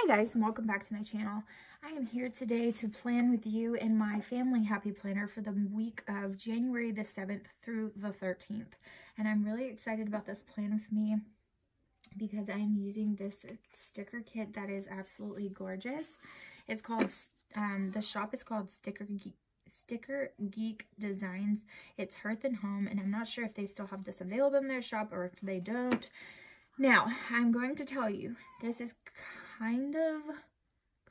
Hi guys and welcome back to my channel. I am here today to plan with you in my family happy planner for the week of January the 7th through the 13th. And I'm really excited about this plan with me because I'm using this sticker kit that is absolutely gorgeous. It's called, um, the shop is called Sticker Geek. Sticker Geek Designs. It's Hearth and Home, and I'm not sure if they still have this available in their shop or if they don't. Now, I'm going to tell you, this is kind of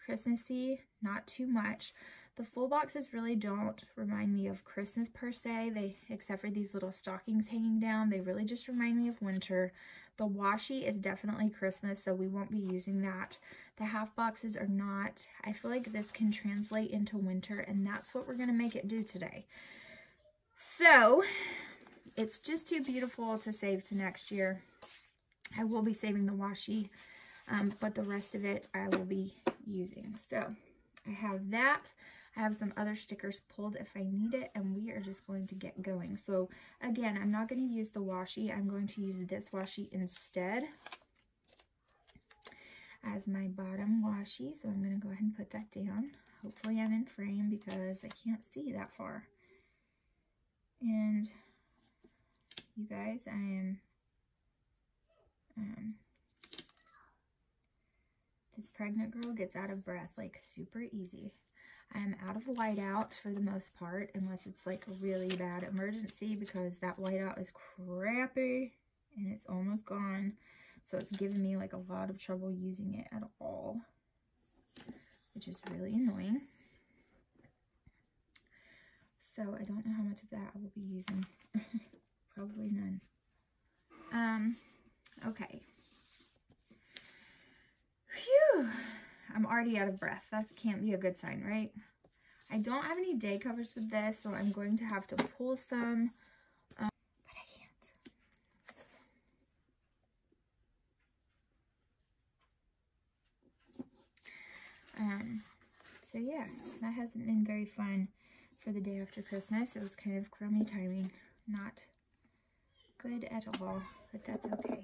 Christmassy, not too much. The full boxes really don't remind me of Christmas per se, they except for these little stockings hanging down. They really just remind me of winter. The washi is definitely Christmas, so we won't be using that. The half boxes are not. I feel like this can translate into winter, and that's what we're going to make it do today. So, it's just too beautiful to save to next year. I will be saving the washi um, but the rest of it I will be using. So I have that. I have some other stickers pulled if I need it, and we are just going to get going. So again, I'm not going to use the washi. I'm going to use this washi instead as my bottom washi. So I'm going to go ahead and put that down. Hopefully I'm in frame because I can't see that far. And you guys, I am um, this pregnant girl gets out of breath like super easy. I am out of whiteout for the most part, unless it's like a really bad emergency because that whiteout is crappy and it's almost gone. So it's giving me like a lot of trouble using it at all, which is really annoying. So I don't know how much of that I will be using. Probably none. Um, okay. Phew. I'm already out of breath. That can't be a good sign, right? I don't have any day covers with this, so I'm going to have to pull some. Um, but I can't. Um, so yeah, that hasn't been very fun for the day after Christmas. It was kind of crummy timing. Not good at all, but that's okay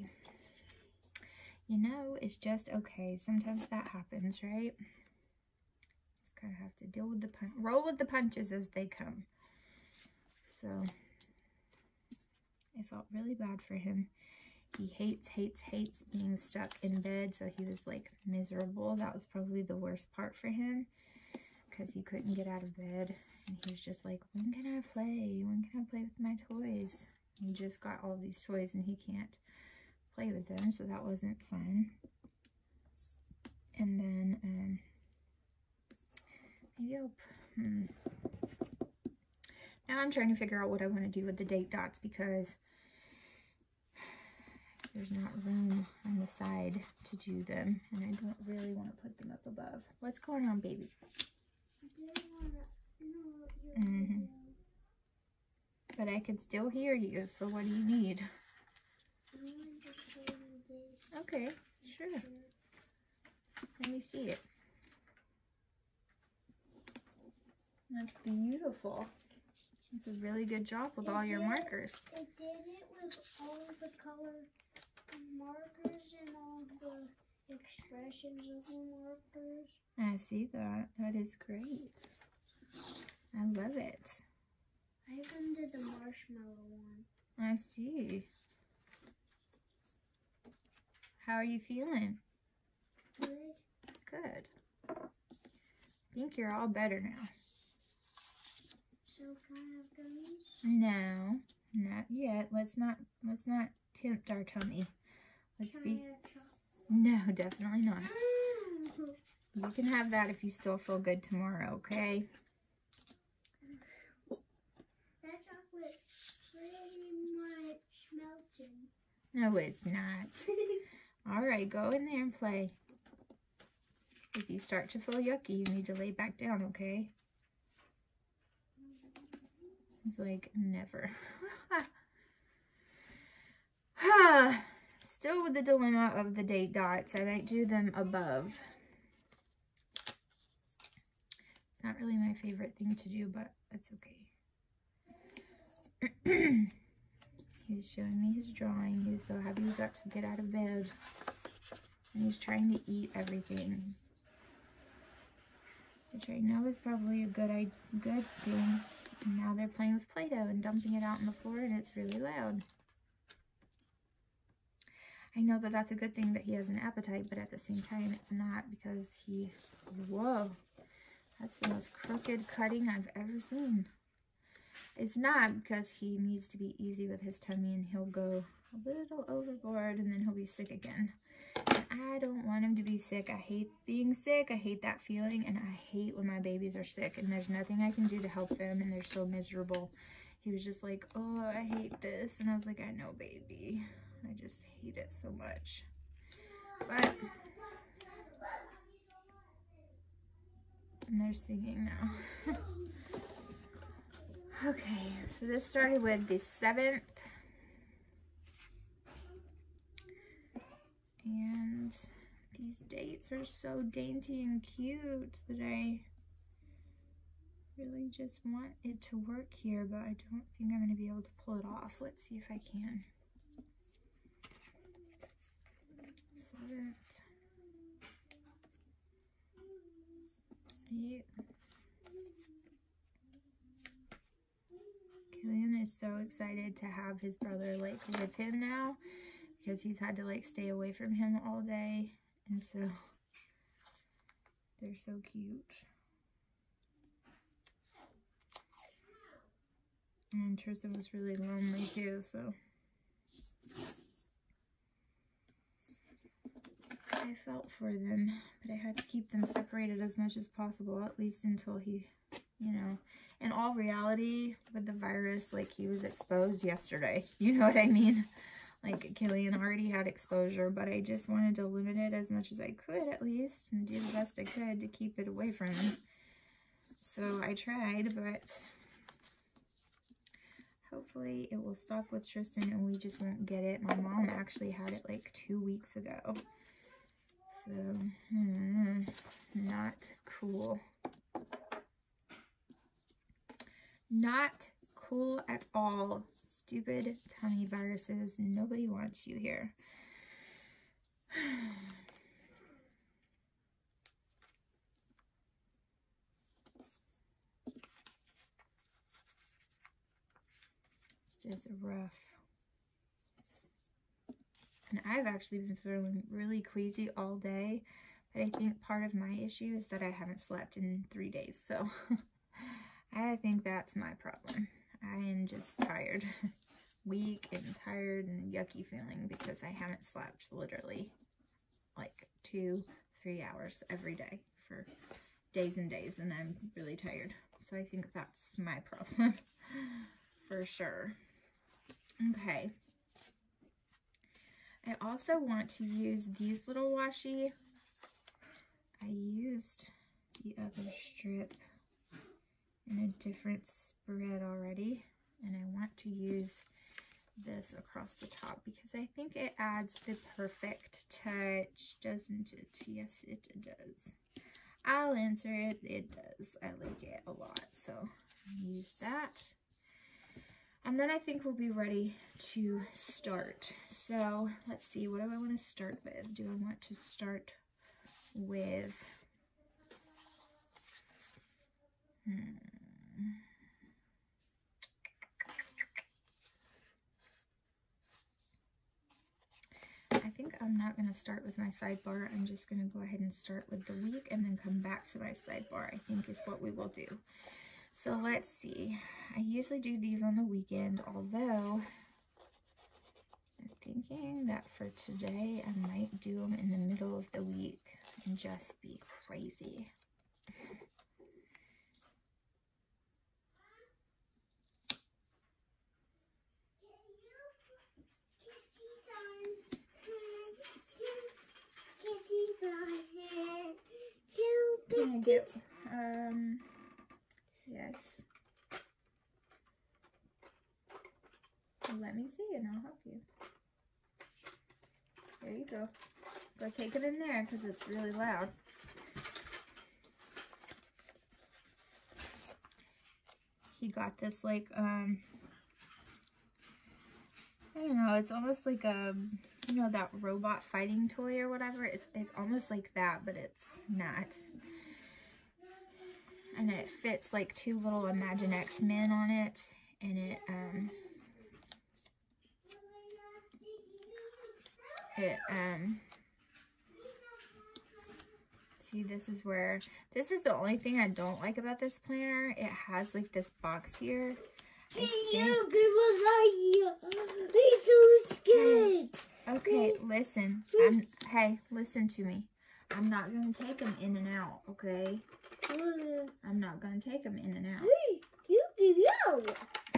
you know, it's just okay. Sometimes that happens, right? Just kind of have to deal with the punch, roll with the punches as they come. So, I felt really bad for him. He hates, hates, hates being stuck in bed, so he was like miserable. That was probably the worst part for him because he couldn't get out of bed. And he was just like, when can I play? When can I play with my toys? He just got all these toys and he can't play with them, so that wasn't fun. And then, um, maybe I'll, hmm. Now I'm trying to figure out what I want to do with the date dots because there's not room on the side to do them. And I don't really want to put them up above. What's going on, baby? Mm -hmm. But I can still hear you, so what do you need? Okay, sure. Let me see it. That's beautiful. It's a really good job with it all your markers. It did it with all the color markers and all the expressions of the markers. I see that. That is great. I love it. I even did the marshmallow one. I see. How are you feeling? Good. Good. I think you're all better now. So can I have gummies? No, not yet. Let's not let's not tempt our tummy. Let's can be No, definitely not. Mm. You can have that if you still feel good tomorrow, okay? That chocolate's pretty much melting. No, it's not. All right, go in there and play. If you start to feel yucky, you need to lay back down, okay? It's like, never. Still with the dilemma of the date dots. I might do them above. It's not really my favorite thing to do, but it's okay. He was showing me his drawing. He was so happy he got to get out of bed. And he's trying to eat everything. Which I know is probably a good, good thing. And now they're playing with Play-Doh and dumping it out on the floor and it's really loud. I know that that's a good thing that he has an appetite, but at the same time, it's not because he, whoa, that's the most crooked cutting I've ever seen. It's not because he needs to be easy with his tummy and he'll go a little overboard and then he'll be sick again. And I don't want him to be sick. I hate being sick. I hate that feeling and I hate when my babies are sick and there's nothing I can do to help them and they're so miserable. He was just like, oh, I hate this. And I was like, I know, baby. I just hate it so much. But, and they're singing now. okay, so this started with the 7th. And these dates are so dainty and cute that I really just want it to work here, but I don't think I'm going to be able to pull it off. Let's see if I can. Seventh. Eight. Killian is so excited to have his brother like with him now because he's had to like stay away from him all day and so they're so cute. And Tristan was really lonely too, so I felt for them, but I had to keep them separated as much as possible, at least until he, you know, in all reality, with the virus, like he was exposed yesterday. You know what I mean? Like Killian already had exposure, but I just wanted to limit it as much as I could at least and do the best I could to keep it away from him. So I tried, but hopefully it will stop with Tristan and we just won't get it. My mom actually had it like two weeks ago. So, hmm, not cool. Not cool at all. Stupid tummy viruses. Nobody wants you here. It's just rough. And I've actually been feeling really queasy all day. But I think part of my issue is that I haven't slept in three days. So I think that's my problem. I am just tired. Weak and tired and yucky feeling because I haven't slept literally like two, three hours every day for days and days. And I'm really tired. So I think that's my problem for sure. Okay. I also want to use these little washi. I used the other strip in a different spread already. And I want to use this across the top because I think it adds the perfect touch, doesn't it? Yes, it does. I'll answer it. It does. I like it a lot. So use that. And then I think we'll be ready to start. So let's see, what do I want to start with? Do I want to start with, hmm. I think I'm not going to start with my sidebar. I'm just going to go ahead and start with the week and then come back to my sidebar, I think is what we will do. So let's see. I usually do these on the weekend, although I'm thinking that for today I might do them in the middle of the week and just be crazy. Um, Yes. let me see and I'll help you. There you go. Go take it in there because it's really loud. He got this like, um, I don't know, it's almost like a you know, that robot fighting toy or whatever. It's, it's almost like that, but it's not. And it fits like two little Imaginext men on it. And it, um, it, um, see this is where, this is the only thing I don't like about this planner. It has like this box here. I think, He's so scared. Okay, listen. I'm hey, listen to me. I'm not gonna take them in and out, okay? I'm not gonna take them in and out. Hey, you you.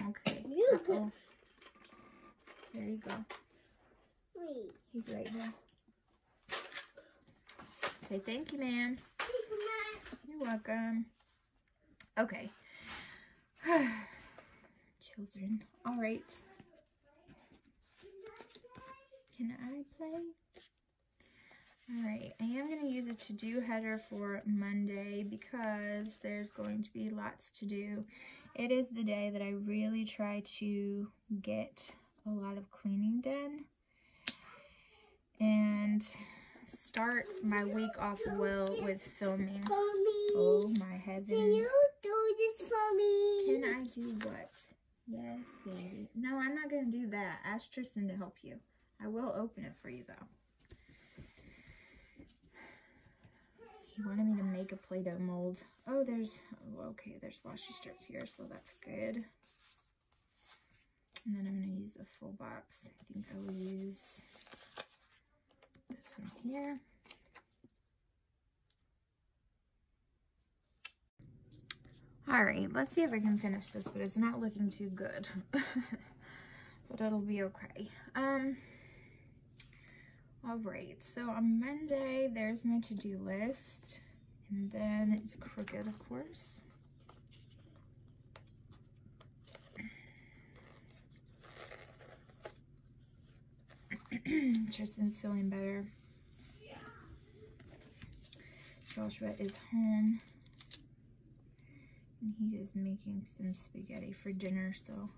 Okay. You Uh-oh. There you go. Wait. He's right here. Say thank you, ma'am. You're welcome. Okay. Children. All right. Can I play? All right. I am going to use a to-do header for Monday because there's going to be lots to do. It is the day that I really try to get a lot of cleaning done and start my week off well with filming. Oh my heavens. can you do this for oh me? Can I do what? Yes, baby. No, I'm not going to do that. Ask Tristan to help you. I will open it for you, though. He wanted me to make a Play-Doh mold. Oh, there's... Oh, okay, there's washi strips here, so that's good. And then I'm going to use a full box. I think I will use this one here. All right, let's see if I can finish this, but it's not looking too good. but it'll be okay. Um, all right, so on Monday, there's my to-do list. And then it's crooked, of course. Tristan's feeling better. Joshua is home. And he is making some spaghetti for dinner, so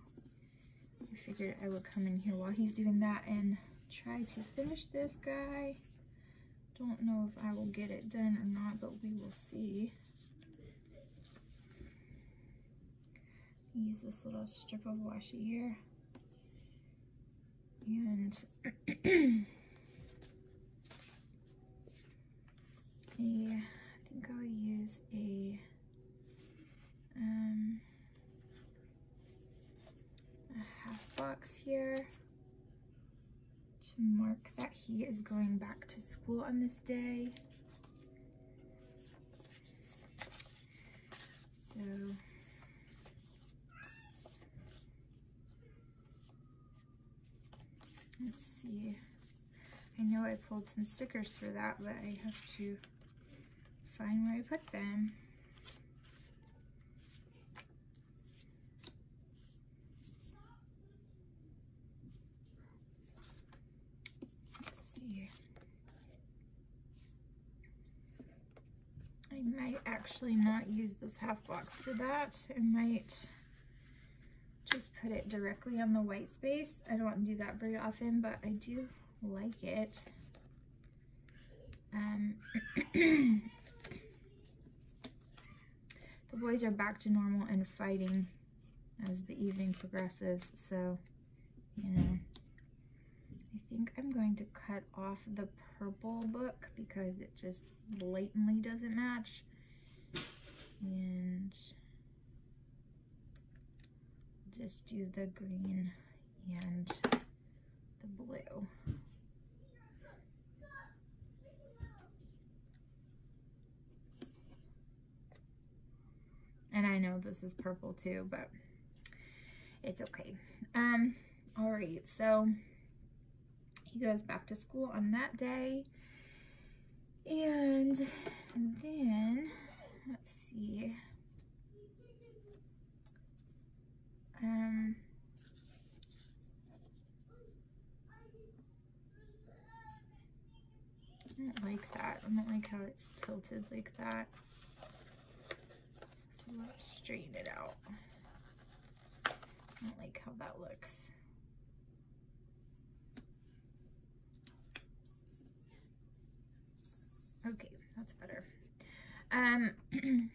I figured I would come in here while he's doing that and try to finish this guy. Don't know if I will get it done or not, but we will see. Use this little strip of washi here. And a, I think I'll use a um, a half box here mark that he is going back to school on this day. So let's see. I know I pulled some stickers for that, but I have to find where I put them. Let's see. I might actually not use this half box for that. I might just put it directly on the white space. I don't do that very often, but I do like it. Um, the boys are back to normal and fighting as the evening progresses, so, you know, I think I'm going to cut off the purple book because it just blatantly doesn't match. And just do the green and the blue. And I know this is purple too, but it's okay. Um, all right, so he goes back to school on that day. And then, let's see. Um, I don't like that. I don't like how it's tilted like that. So let's straighten it out. I don't like how that looks. Okay, that's better. Um,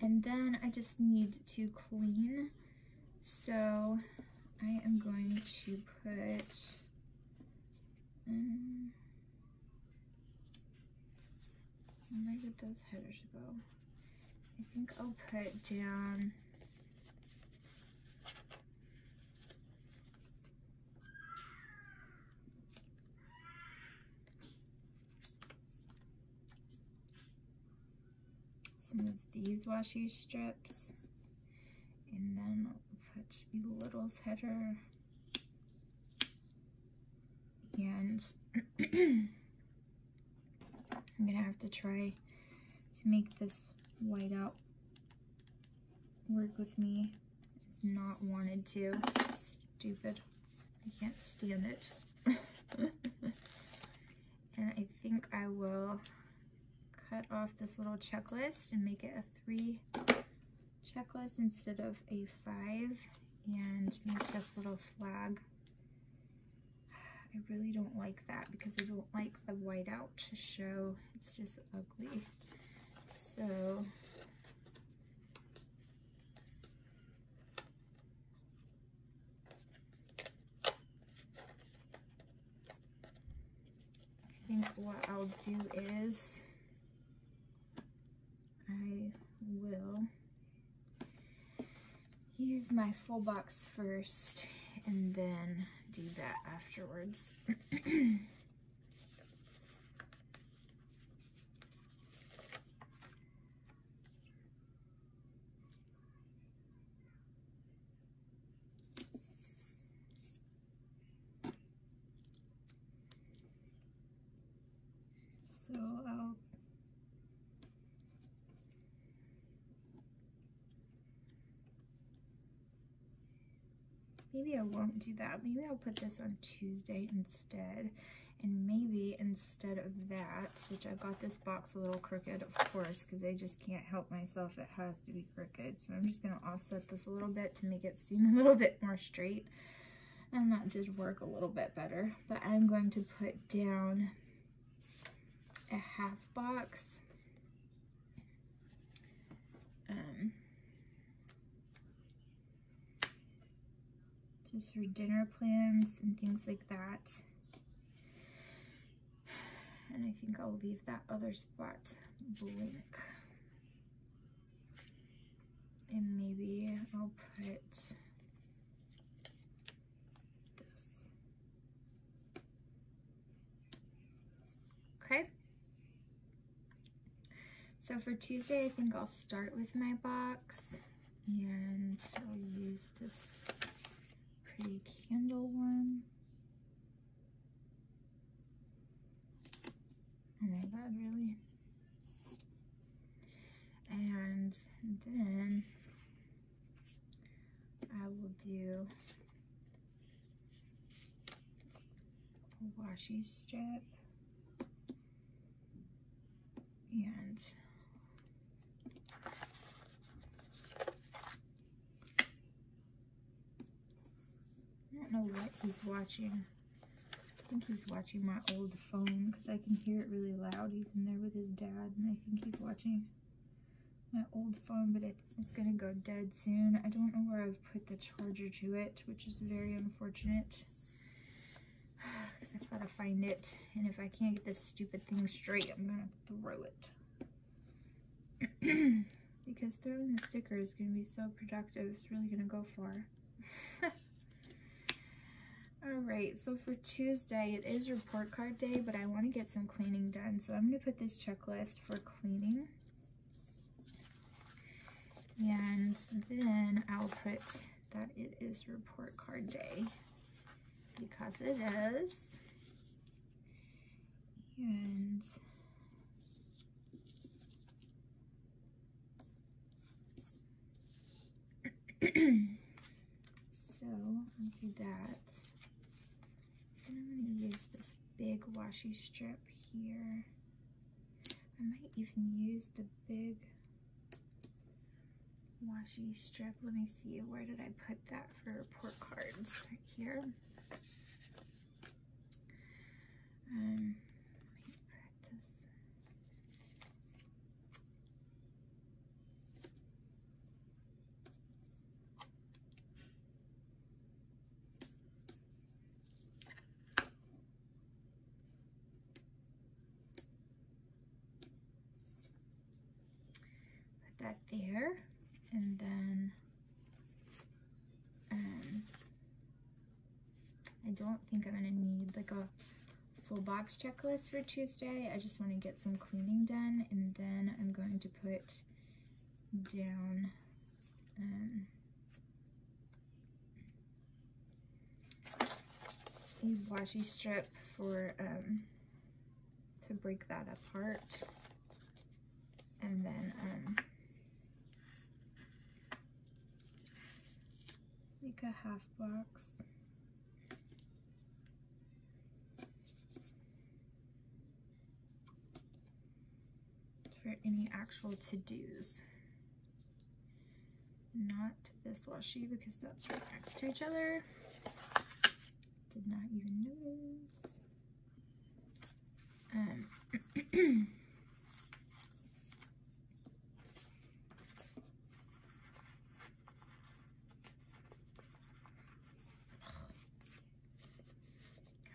and then I just need to clean. So I am going to put, um, where did those headers go? I think I'll put down some of these washi strips and then put the littles header and I'm gonna have to try to make this white out work with me. It's not wanted to. Stupid. I can't stand it. and I think I will cut off this little checklist and make it a three checklist instead of a five and make this little flag. I really don't like that because I don't like the whiteout to show. It's just ugly. So I think what I'll do is I will use my full box first and then do that afterwards. so uh, I'll Maybe I won't do that. Maybe I'll put this on Tuesday instead. And maybe instead of that, which I got this box a little crooked, of course, because I just can't help myself. It has to be crooked. So I'm just going to offset this a little bit to make it seem a little bit more straight. And that did work a little bit better. But I'm going to put down a half box. Um, just for dinner plans and things like that. And I think I'll leave that other spot blank. And maybe I'll put this. Okay. So for Tuesday, I think I'll start with my box and I'll use this pretty candle one. Oh my god, really? And then I will do a washi strip and know what he's watching. I think he's watching my old phone because I can hear it really loud. He's in there with his dad and I think he's watching my old phone, but it, it's going to go dead soon. I don't know where I've put the charger to it, which is very unfortunate. Because I've got to find it. And if I can't get this stupid thing straight, I'm going to throw it. because throwing the sticker is going to be so productive. It's really going to go far. Alright, so for Tuesday, it is report card day, but I want to get some cleaning done. So I'm going to put this checklist for cleaning. And then I'll put that it is report card day because it is. And so I'll do that. I'm to use this big washi strip here. I might even use the big washi strip. Let me see, where did I put that for report cards? Right here. Um, that there. And then um, I don't think I'm gonna need like a full box checklist for Tuesday. I just want to get some cleaning done and then I'm going to put down um, a washi strip for um, to break that apart and then um, a half box for any actual to-dos. Not this washi because that's right next to each other. Did not even notice. Um,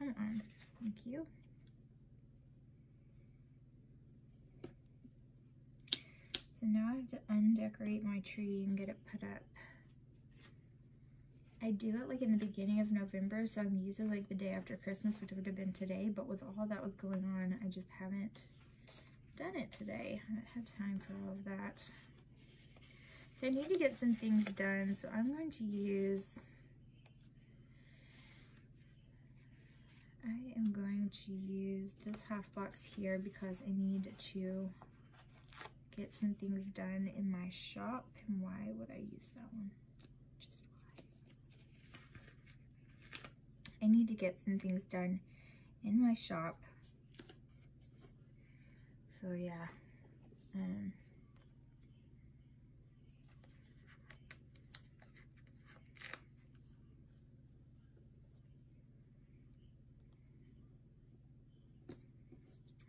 Come on, thank you. So now I have to undecorate my tree and get it put up. I do it like in the beginning of November, so I'm usually like the day after Christmas, which would have been today, but with all that was going on, I just haven't done it today. I haven't had time for all of that. So I need to get some things done, so I'm going to use, I am going to use this half box here because I need to get some things done in my shop. And why would I use that one? Just why? I need to get some things done in my shop. So yeah. Um,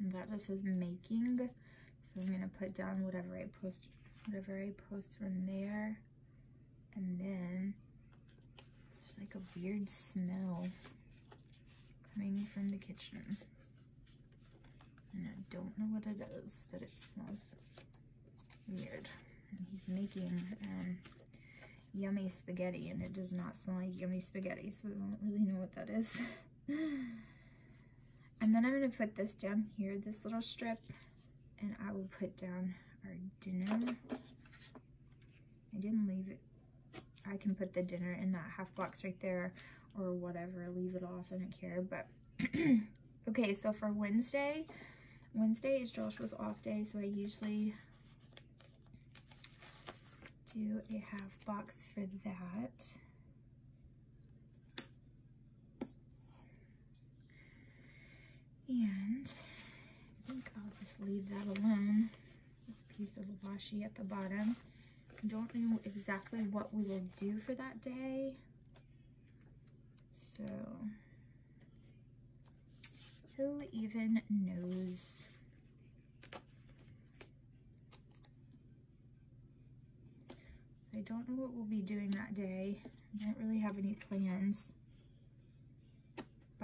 and that just says making so I'm gonna put down whatever I post, whatever I post from there. And then there's like a weird smell coming from the kitchen. And I don't know what it is, but it smells weird. And he's making um, yummy spaghetti and it does not smell like yummy spaghetti, so I don't really know what that is. and then I'm gonna put this down here, this little strip and I will put down our dinner. I didn't leave it. I can put the dinner in that half box right there or whatever. Leave it off. I don't care. But okay, so for Wednesday, Wednesday is Joshua's off day, so I usually do a half box for that. And I think I'll just leave that alone. Piece of washi at the bottom. I don't know exactly what we will do for that day. So, who even knows? So I don't know what we'll be doing that day. I don't really have any plans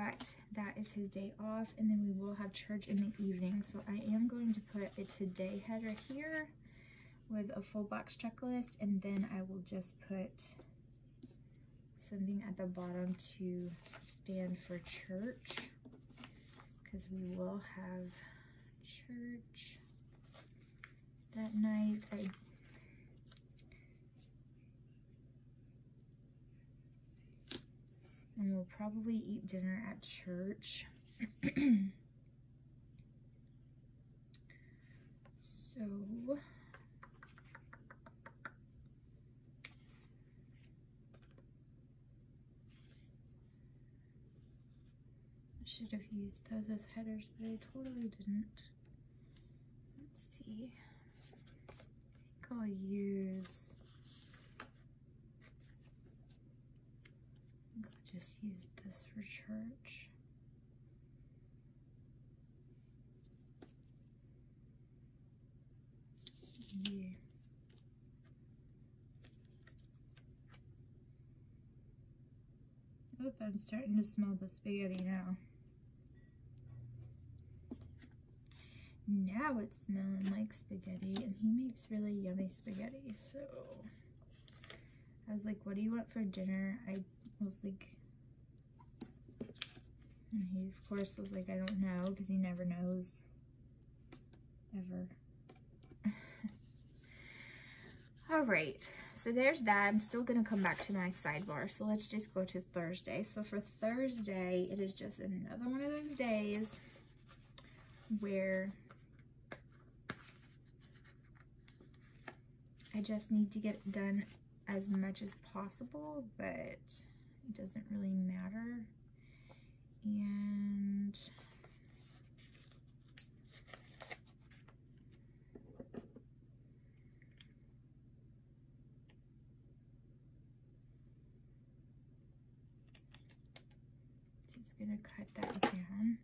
but that is his day off and then we will have church in the evening. So i am going to put a today header here with a full box checklist and then i will just put something at the bottom to stand for church because we will have church that night. I and we'll probably eat dinner at church. so, I should have used those as headers, but I totally didn't. Let's see. I think I'll use just use this for church. Yeah. Oop, I'm starting to smell the spaghetti now. now it's smelling like spaghetti and he makes really yummy spaghetti so I was like what do you want for dinner I was like and he of course was like I don't know because he never knows. Ever. All right. So there's that. I'm still gonna come back to my sidebar. So let's just go to Thursday. So for Thursday it is just another one of those days where I just need to get done as much as possible, but it doesn't really matter. And just gonna cut that down.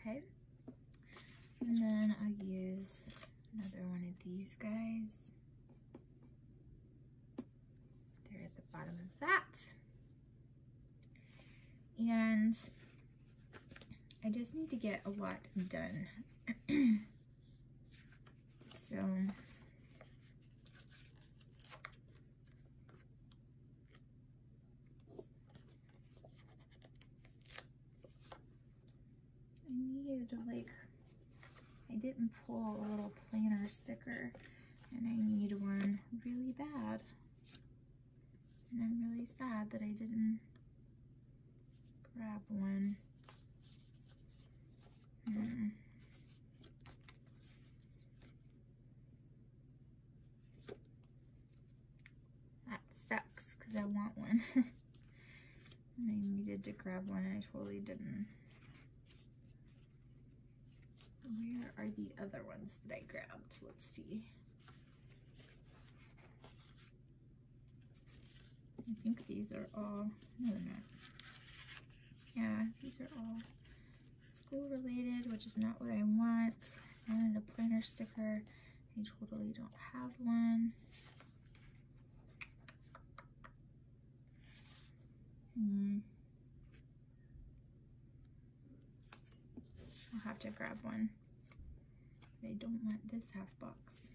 Okay. And then I'll use another one of these guys. They're at the bottom of that. And I just need to get a lot done. so I needed to like, I didn't pull a little planner sticker and I need one really bad. And I'm really sad that I didn't grab one. Hmm. That sucks because I want one. I needed to grab one and I totally didn't. Where are the other ones that I grabbed? Let's see. I think these are all, no they're not. Yeah, these are all school related, which is not what I want. I wanted a planner sticker. I totally don't have one. Hmm. I'll have to grab one. I don't want this half box.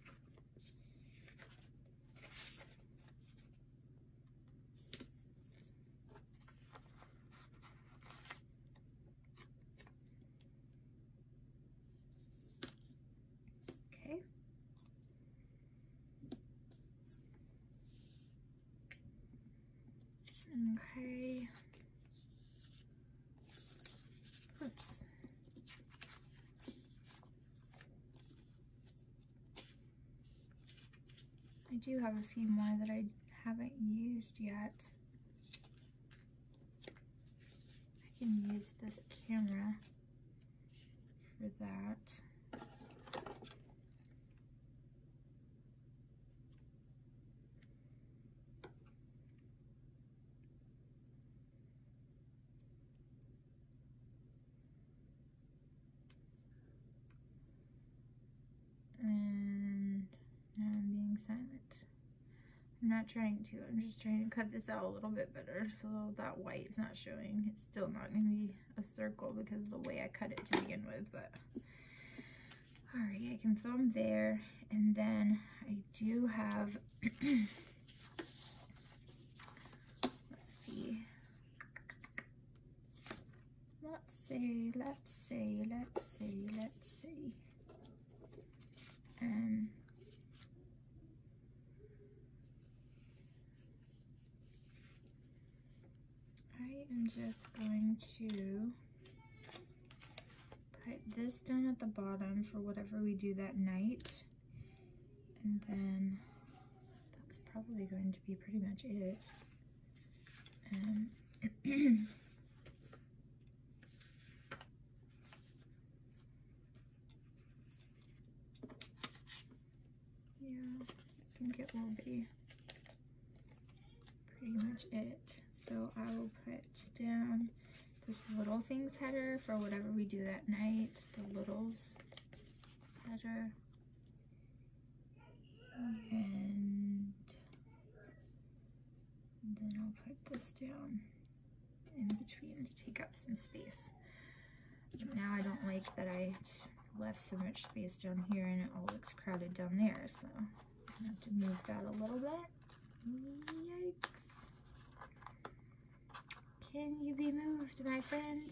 Okay. Okay. Oops. I do have a few more that I haven't used yet. I can use this camera for that. And now I'm being silent. I'm not trying to, I'm just trying to cut this out a little bit better so that white is not showing. It's still not going to be a circle because the way I cut it to begin with, but alright, I can film there. And then I do have, let's see, let's see, let's see, let's see, let's see. Um, I am just going to put this down at the bottom for whatever we do that night. And then that's probably going to be pretty much it. Um, yeah, I think it will be pretty much it. So I will put down this little things header for whatever we do that night. The littles header. And then I'll put this down in between to take up some space. Now I don't like that I left so much space down here and it all looks crowded down there. So I have to move that a little bit. Yikes. Can you be moved, my friend?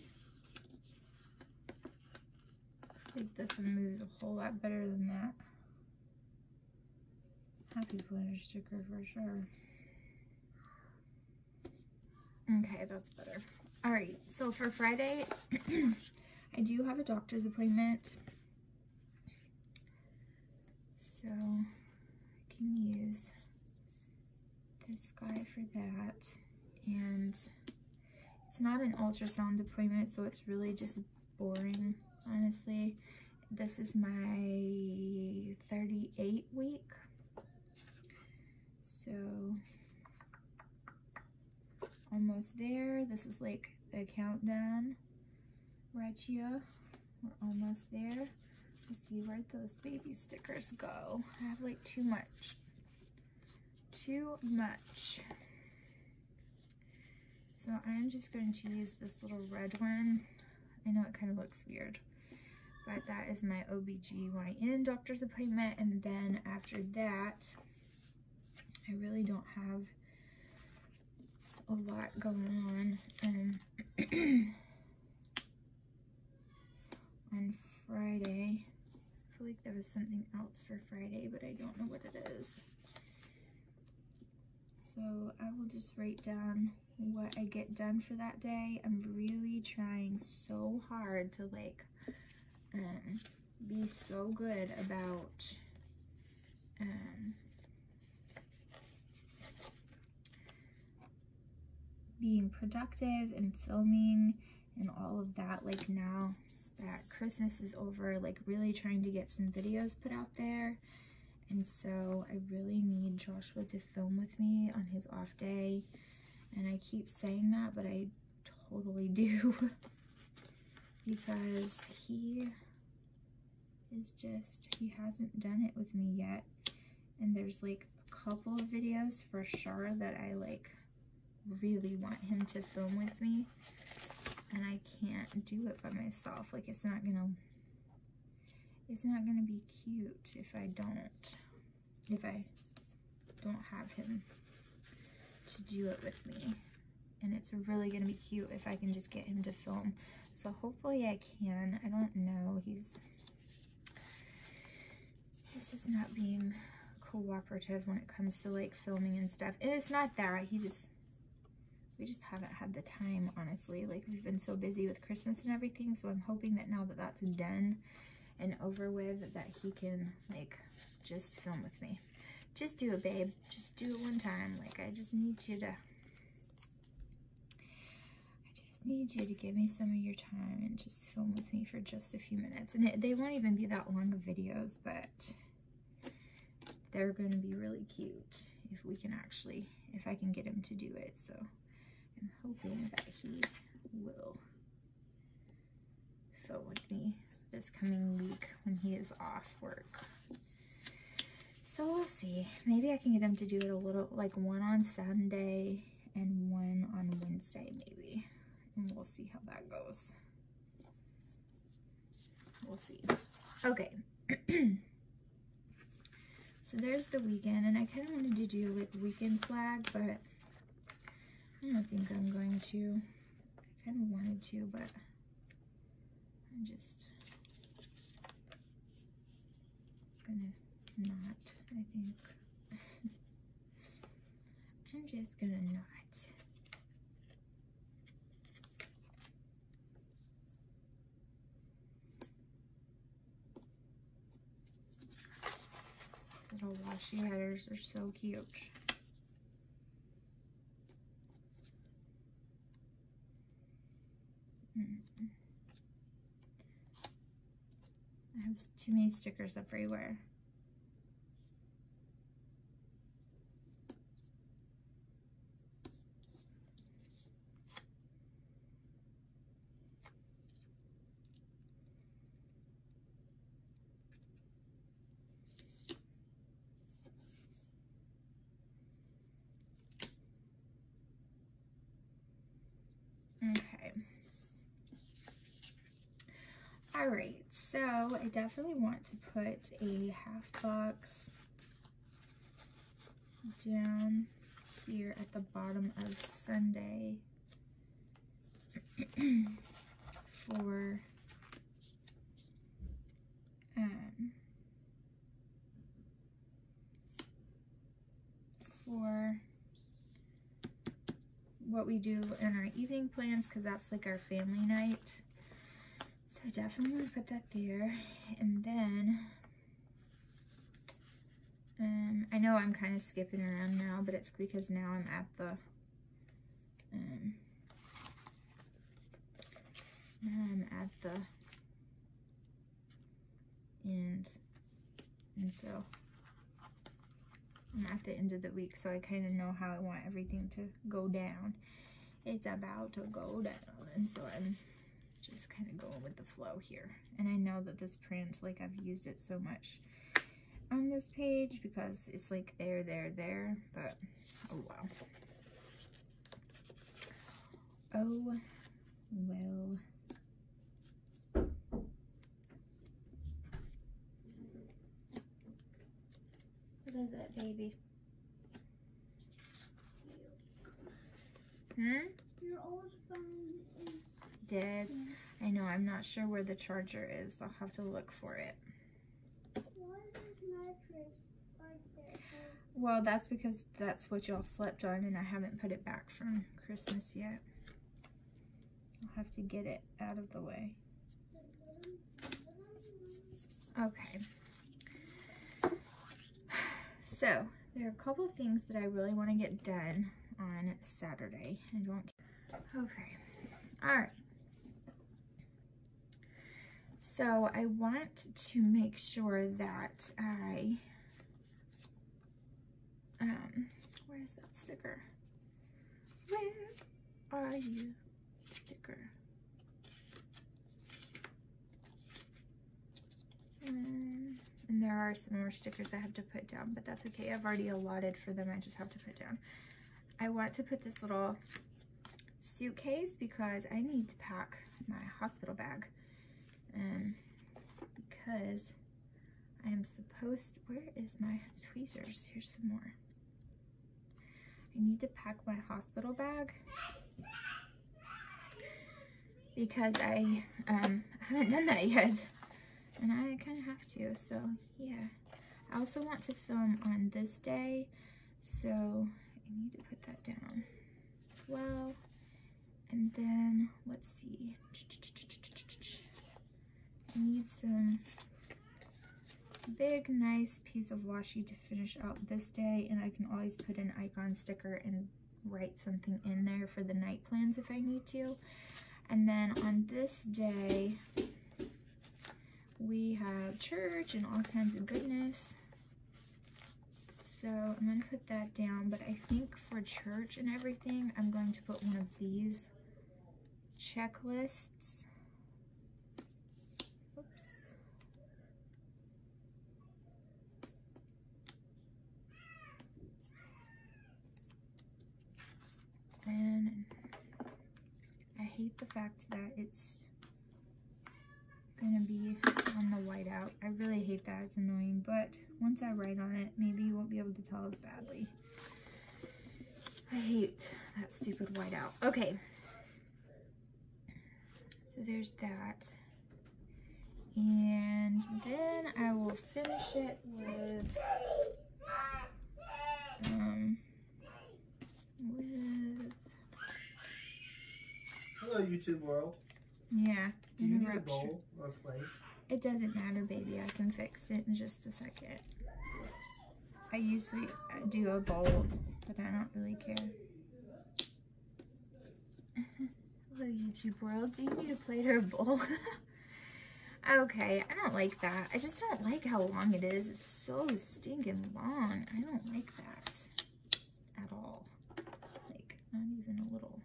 I think this one moves a whole lot better than that. Happy planner sticker for sure. Okay, that's better. All right, so for Friday, I do have a doctor's appointment. So I can use this guy for that. And it's not an ultrasound appointment, so it's really just boring, honestly. This is my 38 week. So almost there. This is like the countdown right here. We're almost there. Let's see where those baby stickers go. I have like too much. Too much. So I'm just going to use this little red one. I know it kind of looks weird, but that is my OBGYN doctor's appointment. And then after that, I really don't have a lot going on. Um, on Friday, I feel like there was something else for Friday, but I don't know what it is. So I will just write down what I get done for that day. I'm really trying so hard to like um, be so good about um, being productive and filming and all of that like now that Christmas is over like really trying to get some videos put out there and so I really need Joshua to film with me on his off day and I keep saying that but I totally do. Because he is just he hasn't done it with me yet. And there's like a couple of videos for sure that I like really want him to film with me. And I can't do it by myself. Like it's not gonna, it's not gonna be cute if I don't, if I don't have him to do it with me. And it's really gonna be cute if I can just get him to film. So hopefully I can. I don't know. He's, he's just not being cooperative when it comes to like filming and stuff. And it's not that. He just, we just haven't had the time, honestly. Like, we've been so busy with Christmas and everything, so I'm hoping that now that that's done and over with, that he can, like, just film with me. Just do it, babe. Just do it one time. Like, I just need you to... I just need you to give me some of your time and just film with me for just a few minutes. And it, they won't even be that long of videos, but they're going to be really cute if we can actually, if I can get him to do it. So I'm hoping that he will fill with me this coming week when he is off work. So we'll see. Maybe I can get him to do it a little, like one on Sunday and one on Wednesday maybe. And we'll see how that goes. We'll see. Okay. so there's the weekend. And I kind of wanted to do like weekend flag, but I don't think I'm going to. I kind of wanted to, but I'm just gonna not, I think. I'm just gonna not. These little washi headers are so cute. I have too many stickers everywhere. All right, so I definitely want to put a half box down here at the bottom of Sunday for um, for what we do in our evening plans because that's like our family night. So I definitely want to put that there. And then, um, I know I'm kind of skipping around now, but it's because now I'm at the, um, now I'm at the end. And so I'm at the end of the week, so I kind of know how I want everything to go down. It's about to go down, and so I'm kind of going with the flow here. And I know that this print, like I've used it so much on this page because it's like there, there, there, but oh wow. Oh, well. What is it, baby? Hmm? Your old phone is Dead. I know, I'm not sure where the charger is. I'll have to look for it. why is mattress right there? Well, that's because that's what y'all slept on and I haven't put it back from Christmas yet. I'll have to get it out of the way. Okay. So, there are a couple things that I really want to get done on Saturday. I don't Okay. All right. So, I want to make sure that I um where's that sticker? Where are you? Sticker. Um, and there are some more stickers I have to put down, but that's okay. I've already allotted for them. I just have to put down. I want to put this little suitcase because I need to pack my hospital bag. Um, because I am supposed, where is my tweezers? Here's some more. I need to pack my hospital bag because I um, haven't done that yet. And I kind of have to, so yeah. I also want to film on this day, so I need to put that down as well. And then, let's see. Need some big, nice piece of washi to finish out this day, and I can always put an icon sticker and write something in there for the night plans if I need to. And then on this day, we have church and all kinds of goodness. So I'm going to put that down, but I think for church and everything, I'm going to put one of these checklists. And I hate the fact that it's gonna be on the whiteout. I really hate that, it's annoying, but once I write on it, maybe you won't be able to tell as badly. I hate that stupid whiteout. Okay. So there's that. And then I will finish it with, um, with, Hello, YouTube world. yeah, Do you need a bowl or a plate? It doesn't matter, baby. I can fix it in just a second. I usually do a bowl, but I don't really care. Hello, YouTube world. Do you need a plate or a bowl? okay, I don't like that. I just don't like how long it is. It's so stinking long. I don't like that at all. Like, not even a little.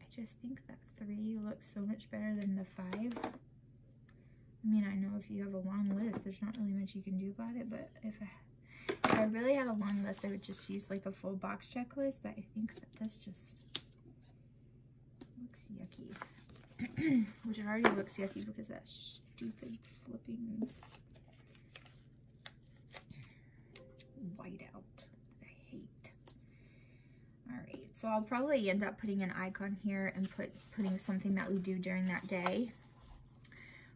I just think that three looks so much better than the five. I mean, I know if you have a long list, there's not really much you can do about it, but if I, if I really had a long list, I would just use like a full box checklist, but I think that this just looks yucky. which it already looks yucky because that stupid flipping whiteout. Alright, so I'll probably end up putting an icon here and put putting something that we do during that day.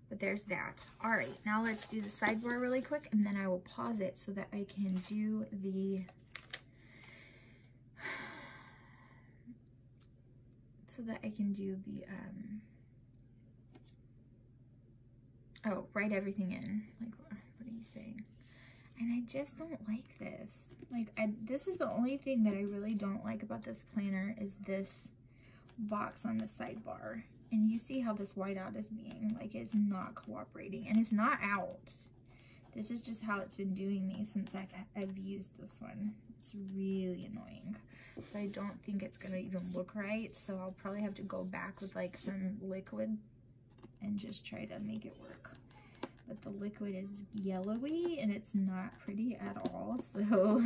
But there's that. Alright, now let's do the sidebar really quick and then I will pause it so that I can do the so that I can do the um oh write everything in like what are you saying and I just don't like this. Like, I, this is the only thing that I really don't like about this planner is this box on the sidebar. And you see how this whiteout is being, like, it's not cooperating. And it's not out. This is just how it's been doing me since I've, I've used this one. It's really annoying. So I don't think it's going to even look right. So I'll probably have to go back with, like, some liquid and just try to make it work but the liquid is yellowy and it's not pretty at all. So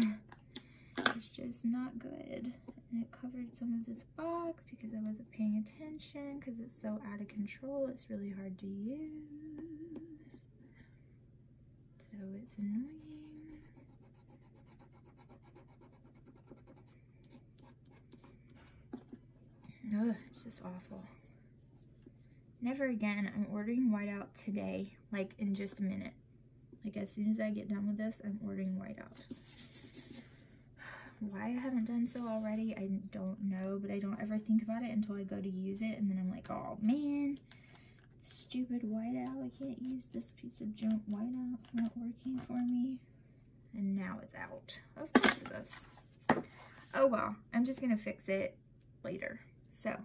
it's just not good. And it covered some of this box because I wasn't paying attention because it's so out of control. It's really hard to use. So it's annoying. Ugh, it's just awful. Never again. I'm ordering whiteout today, like in just a minute. Like as soon as I get done with this, I'm ordering whiteout. Why I haven't done so already, I don't know, but I don't ever think about it until I go to use it, and then I'm like, oh man, stupid whiteout. I can't use this piece of junk whiteout. It's not working for me. And now it's out. Of course it is. Oh well, I'm just gonna fix it later. So,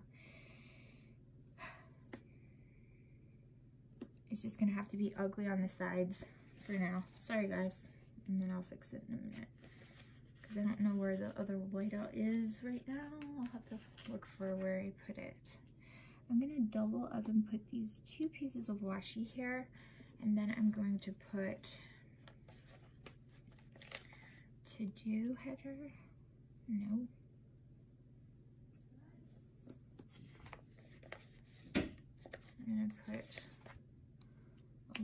It's just going to have to be ugly on the sides for now. Sorry, guys. And then I'll fix it in a minute. Because I don't know where the other whiteout is right now. I'll have to look for where I put it. I'm going to double up and put these two pieces of washi here. And then I'm going to put to do header. No. I'm going to put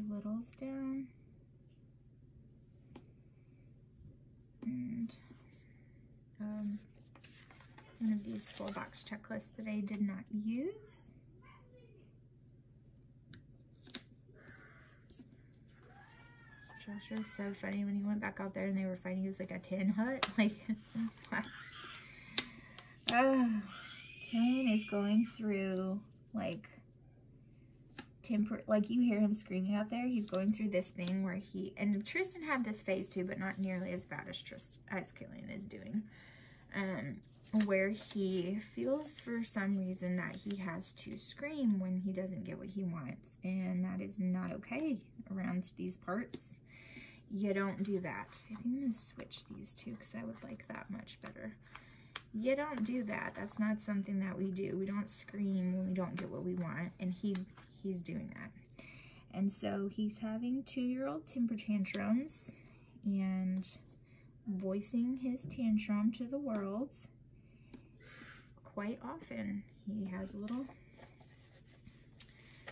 littles down. And um, one of these full box checklists that I did not use. Josh was so funny when he went back out there and they were fighting. He was like a tin hut. Like? Oh, Ken is going through like temper like you hear him screaming out there he's going through this thing where he and tristan had this phase too but not nearly as bad as tristan as killian is doing. Um where he feels for some reason that he has to scream when he doesn't get what he wants and that is not okay around these parts. You don't do that. I think i'm gonna switch these two because i would like that much better. You don't do that. That's not something that we do. We don't scream when we don't get what we want and he he's doing that. And so he's having two-year-old temper tantrums and voicing his tantrum to the world quite often. He has little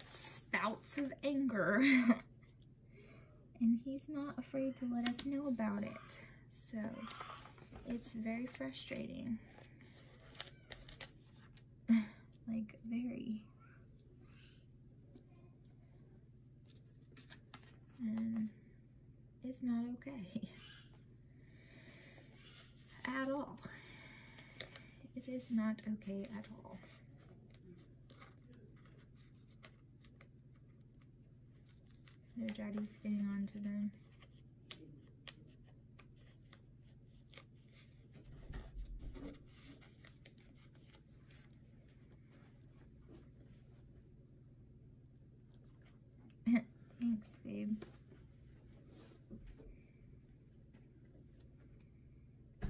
spouts of anger and he's not afraid to let us know about it. So it's very frustrating. like very. And it's not okay at all. It is not okay at all. Their daddy's getting on to them. Thanks, babe.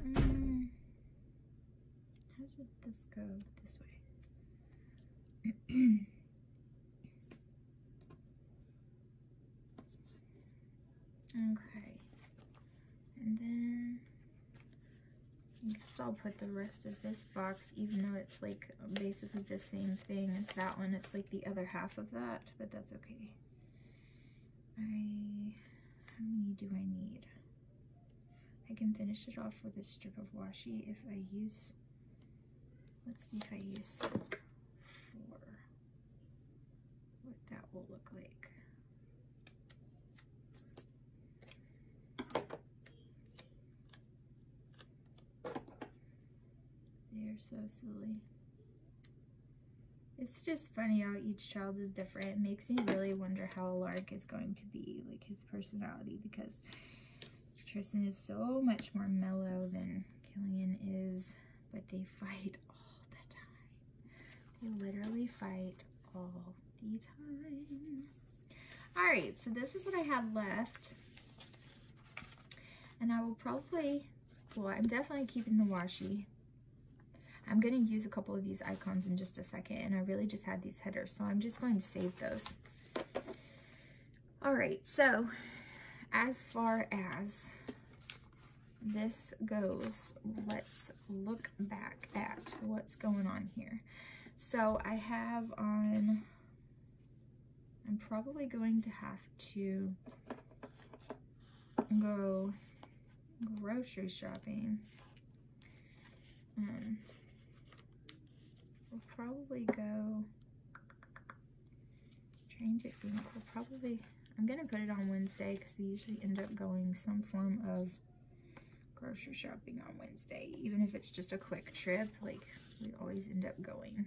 Mm. How should this go this way? okay. And then I'll put the rest of this box, even though it's like basically the same thing as that one. It's like the other half of that, but that's okay. I, how many do I need? I can finish it off with a strip of washi if I use, let's see if I use four, what that will look like. They're so silly. It's just funny how each child is different. It makes me really wonder how Alaric is going to be, like his personality, because Tristan is so much more mellow than Killian is, but they fight all the time. They literally fight all the time. All right, so this is what I have left. And I will probably, well, I'm definitely keeping the washi. I'm going to use a couple of these icons in just a second, and I really just had these headers, so I'm just going to save those. All right, so as far as this goes, let's look back at what's going on here. So I have on, I'm probably going to have to go grocery shopping. Um, we'll probably go, trying to think, we'll probably, I'm to put it on Wednesday because we usually end up going some form of grocery shopping on Wednesday. Even if it's just a quick trip, like we always end up going.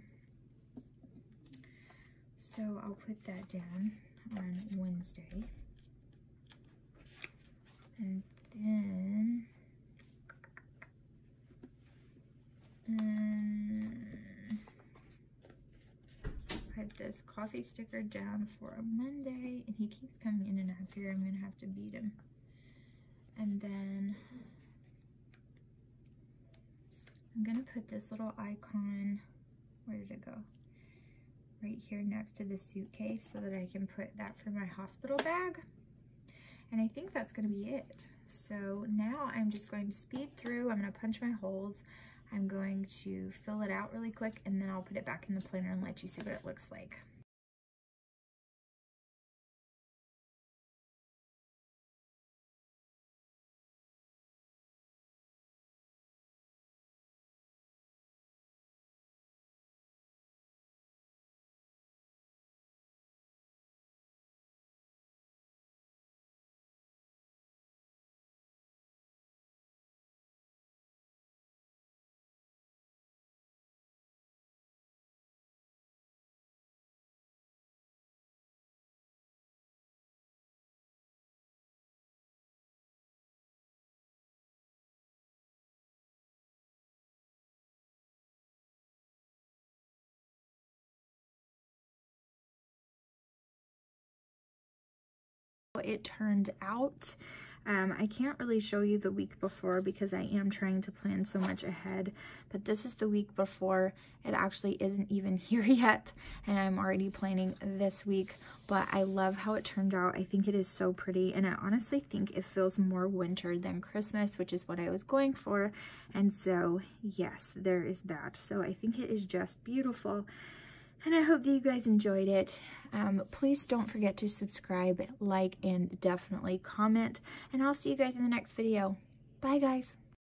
So I'll put that down on Wednesday. And then um, put this coffee sticker down for a Monday. And he keeps coming in and out here. I'm going to have to beat him. And then I'm going to put this little icon, where did it go? Right here next to the suitcase so that I can put that for my hospital bag. And I think that's going to be it. So now I'm just going to speed through. I'm going to punch my holes. I'm going to fill it out really quick and then I'll put it back in the planner and let you see what it looks like. It turned out. Um, I can't really show you the week before because I am trying to plan so much ahead, but this is the week before. It actually isn't even here yet, and I'm already planning this week, but I love how it turned out. I think it is so pretty, and I honestly think it feels more winter than Christmas, which is what I was going for, and so, yes, there is that. So I think it is just beautiful and I hope that you guys enjoyed it. Um, please don't forget to subscribe, like, and definitely comment. And I'll see you guys in the next video. Bye, guys.